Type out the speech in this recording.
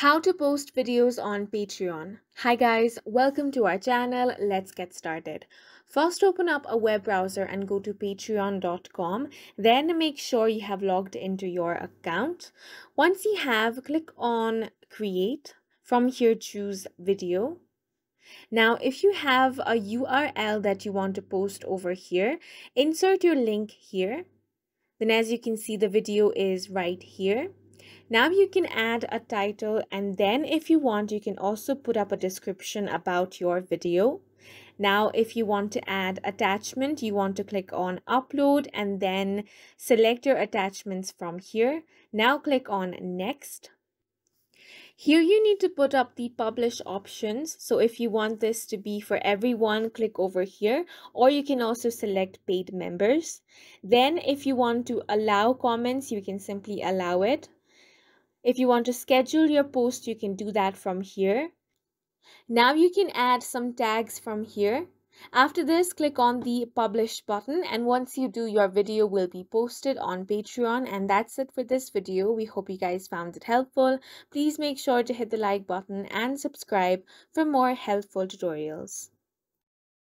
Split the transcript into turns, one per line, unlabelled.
How to post videos on Patreon. Hi guys, welcome to our channel. Let's get started. First open up a web browser and go to patreon.com. Then make sure you have logged into your account. Once you have, click on create. From here choose video. Now, if you have a URL that you want to post over here, insert your link here. Then as you can see, the video is right here. Now you can add a title and then if you want, you can also put up a description about your video. Now, if you want to add attachment, you want to click on upload and then select your attachments from here. Now click on next. Here you need to put up the publish options. So if you want this to be for everyone, click over here or you can also select paid members. Then if you want to allow comments, you can simply allow it. If you want to schedule your post, you can do that from here. Now you can add some tags from here. After this, click on the publish button and once you do, your video will be posted on Patreon and that's it for this video. We hope you guys found it helpful. Please make sure to hit the like button and subscribe for more helpful tutorials.